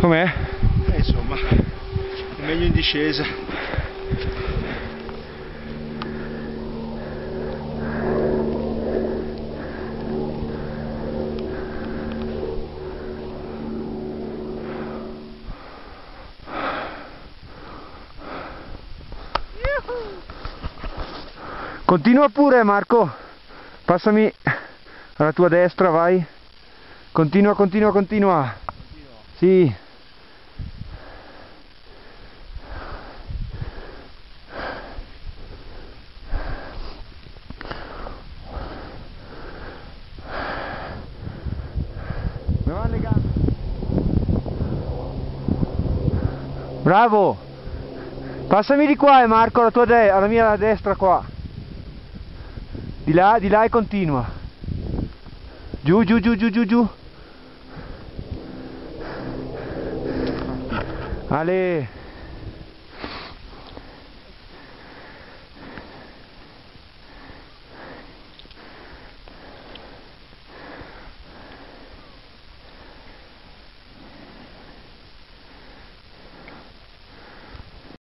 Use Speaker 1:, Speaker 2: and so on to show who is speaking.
Speaker 1: Com'è?
Speaker 2: Eh, insomma, è meglio in discesa.
Speaker 1: Continua pure Marco, passami alla tua destra, vai. Continua, continua, continua. Sì. Bravo! Passami di qua, eh, Marco, alla tua de alla mia destra qua. Di là, di là e continua. Giù, giù, giù, giù, giù, giù. Ale.